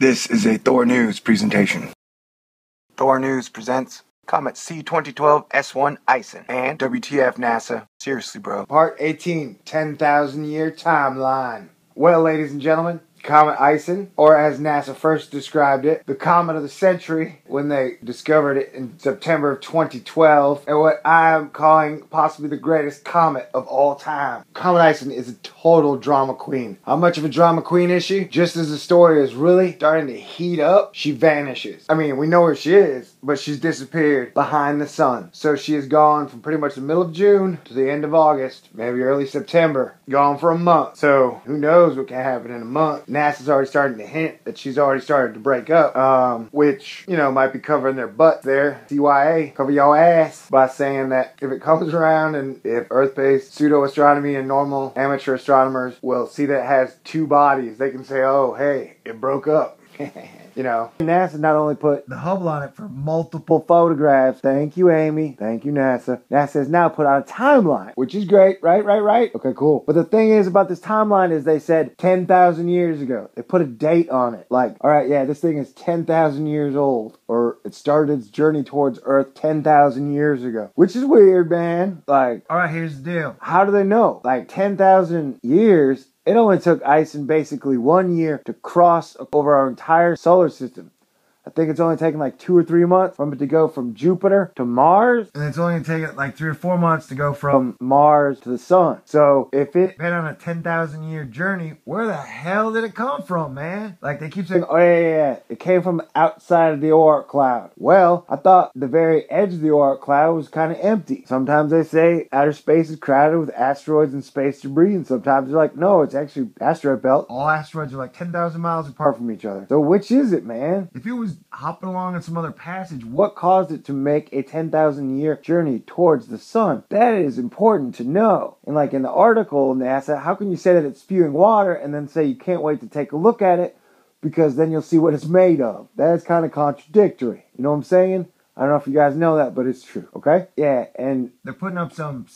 This is a Thor News presentation. Thor News presents Comet C2012 S1 Ison and WTF NASA. Seriously, bro. Part 18 10,000 Year Timeline. Well, ladies and gentlemen, Comet Ison, or as NASA first described it, the comet of the century when they discovered it in September of 2012, and what I am calling possibly the greatest comet of all time. Comet Ison is a total drama queen. How much of a drama queen is she? Just as the story is really starting to heat up, she vanishes. I mean, we know where she is, but she's disappeared behind the sun. So she is gone from pretty much the middle of June to the end of August, maybe early September. Gone for a month. So who knows what can happen in a month. NASA's already starting to hint that she's already started to break up, um, which, you know, might be covering their butt there. CYA, cover your ass by saying that if it comes around and if Earth based pseudo astronomy and normal amateur astronomers will see that has two bodies, they can say, oh, hey, it broke up. You know, NASA not only put the Hubble on it for multiple photographs. Thank you, Amy. Thank you, NASA. NASA has now put out a timeline, which is great, right? Right? Right? Okay, cool. But the thing is about this timeline is they said 10,000 years ago. They put a date on it. Like, all right, yeah, this thing is 10,000 years old, or it started its journey towards Earth 10,000 years ago, which is weird, man. Like, all right, here's the deal. How do they know? Like, 10,000 years it only took Ison basically one year to cross over our entire solar system. I think it's only taken like two or three months for it to go from Jupiter to Mars. And it's only taken like three or four months to go from Mars to the sun. So if it been on a 10,000 year journey, where the hell did it come from, man? Like they keep saying, oh yeah, yeah, yeah. It came from outside of the Oort cloud. Well, I thought the very edge of the Oort cloud was kind of empty. Sometimes they say outer space is crowded with asteroids and space debris. And sometimes they're like, no, it's actually asteroid belt. All asteroids are like 10,000 miles apart from each other. So which is it, man? If it was hopping along in some other passage. What caused it to make a 10,000 year journey towards the sun? That is important to know. And like in the article, NASA, how can you say that it's spewing water and then say you can't wait to take a look at it because then you'll see what it's made of? That is kind of contradictory. You know what I'm saying? I don't know if you guys know that, but it's true. Okay? Yeah, and they're putting up some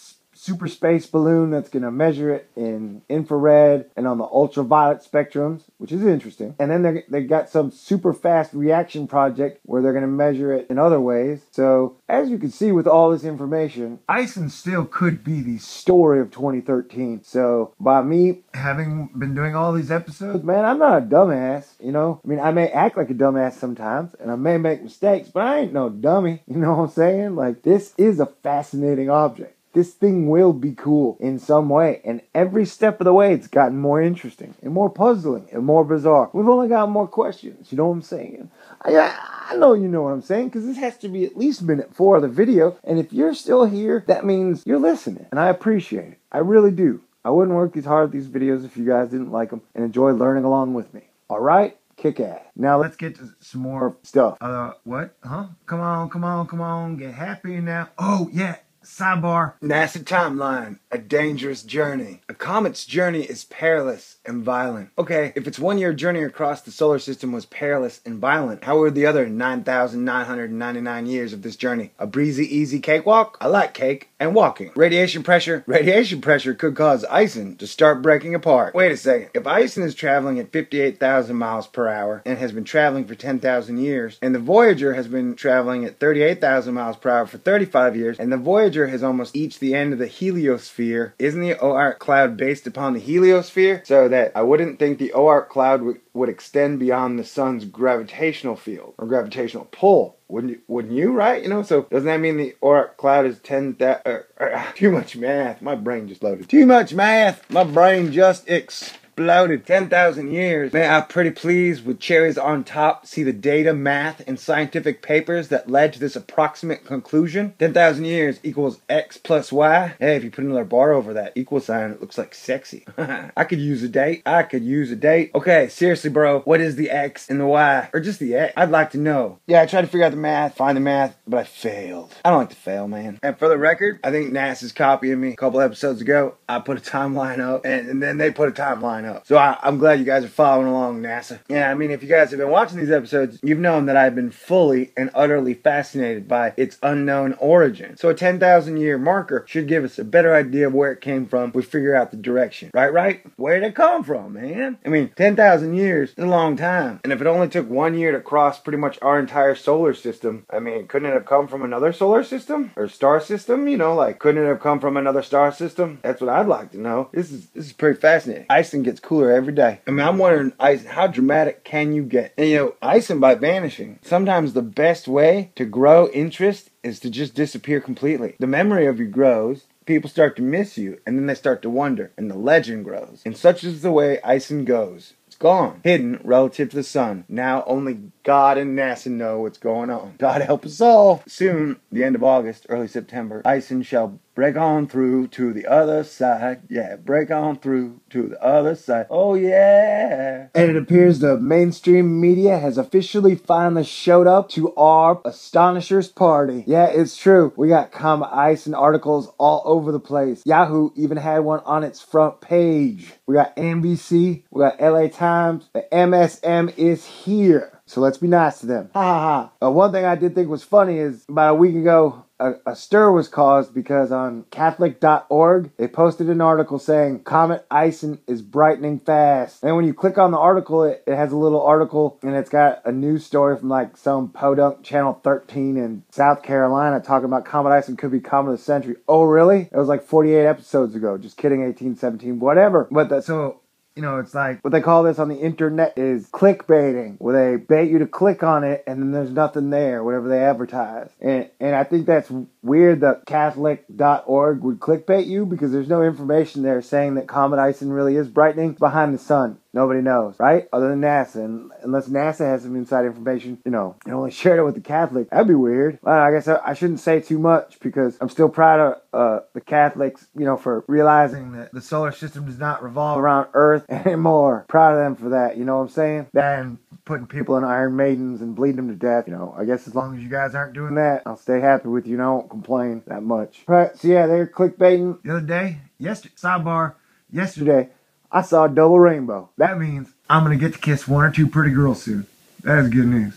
super space balloon that's going to measure it in infrared and on the ultraviolet spectrums, which is interesting. And then they got some super fast reaction project where they're going to measure it in other ways. So, as you can see with all this information, Ison still could be the story of 2013. So, by me having been doing all these episodes, man, I'm not a dumbass, you know? I mean, I may act like a dumbass sometimes and I may make mistakes, but I ain't no dummy, you know what I'm saying? Like, this is a fascinating object this thing will be cool in some way. And every step of the way, it's gotten more interesting and more puzzling and more bizarre. We've only got more questions. You know what I'm saying? I, I know you know what I'm saying because this has to be at least minute four of the video. And if you're still here, that means you're listening. And I appreciate it. I really do. I wouldn't work as hard at these videos if you guys didn't like them and enjoy learning along with me. All right? kick ass. Now let's get to some more stuff. Uh, what? Huh? Come on, come on, come on. Get happy now. Oh, yeah. Sidebar. NASA timeline, a dangerous journey. A comet's journey is perilous and violent. Okay, if its one year journey across the solar system was perilous and violent, how were the other 9,999 years of this journey? A breezy, easy cakewalk? I like cake and walking. Radiation pressure? Radiation pressure could cause Ison to start breaking apart. Wait a second. If Ison is traveling at 58,000 miles per hour and has been traveling for 10,000 years, and the Voyager has been traveling at 38,000 miles per hour for 35 years, and the Voyager Voyager has almost reached the end of the heliosphere. Isn't the Oort cloud based upon the heliosphere? So that I wouldn't think the Oort cloud would, would extend beyond the sun's gravitational field or gravitational pull. Wouldn't you, wouldn't you, right? You know, so doesn't that mean the Oort cloud is 10 that, uh, too much math. My brain just loaded. Too much math. My brain just exploded exploded 10,000 years. Man, I'm pretty pleased with cherries on top. See the data, math, and scientific papers that led to this approximate conclusion. 10,000 years equals x plus y. Hey, if you put another bar over that equal sign, it looks like sexy. I could use a date. I could use a date. Okay, seriously, bro, what is the x and the y? Or just the x? I'd like to know. Yeah, I tried to figure out the math, find the math, but I failed. I don't like to fail, man. And for the record, I think NASA's copying me a couple episodes ago. I put a timeline up, and, and then they put a timeline up So I, I'm glad you guys are following along, NASA. Yeah, I mean, if you guys have been watching these episodes, you've known that I've been fully and utterly fascinated by its unknown origin. So a 10,000 year marker should give us a better idea of where it came from. We figure out the direction. Right, right? Where did it come from, man? I mean, 10,000 years is a long time. And if it only took one year to cross pretty much our entire solar system, I mean, couldn't it have come from another solar system? Or star system? You know, like, couldn't it have come from another star system? That's what I'd like to know. This is this is pretty fascinating. Ison gets cooler every day. I mean, I'm wondering, Ison, how dramatic can you get? And you know, Ison by vanishing. Sometimes the best way to grow interest is to just disappear completely. The memory of you grows, people start to miss you, and then they start to wonder, and the legend grows. And such is the way Ison goes. It's gone, hidden relative to the sun. Now only God and NASA know what's going on. God help us all. Soon, the end of August, early September, Ison shall break on through to the other side. Yeah, break on through to the other side. Oh yeah. And it appears the mainstream media has officially finally showed up to our astonishers party. Yeah, it's true. We got Comet Ison articles all over the place. Yahoo even had one on its front page. We got NBC, we got LA Times, the MSM is here. So let's be nice to them. Ha ha ha. Uh, one thing I did think was funny is about a week ago, a, a, stir was caused because on Catholic.org they posted an article saying Comet Ison is brightening fast. And when you click on the article, it, it has a little article and it's got a news story from like some podunk channel 13 in South Carolina talking about Comet Ison could be Comet of the Century. Oh, really? It was like 48 episodes ago. Just kidding, 1817, whatever. But that, so you know, it's like what they call this on the internet is clickbaiting, where they bait you to click on it and then there's nothing there, whatever they advertise. And and I think that's weird that Catholic.org would clickbait you because there's no information there saying that comet Ison really is brightening behind the sun. Nobody knows, right? Other than NASA. And unless NASA has some inside information, you know, and only shared it with the Catholic. That'd be weird. Well, I guess I, I shouldn't say too much because I'm still proud of uh, the Catholics, you know, for realizing that the solar system does not revolve around Earth anymore. Proud of them for that, you know what I'm saying? And putting people in Iron Maidens and bleeding them to death, you know, I guess as long as you guys aren't doing that, I'll stay happy with you and I won't complain that much. Right, so yeah, they're clickbaiting. The other day, yesterday, sidebar, yesterday, I saw a double rainbow. That means I'm gonna get to kiss one or two pretty girls soon. That is good news.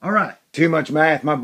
All right. Too much math, my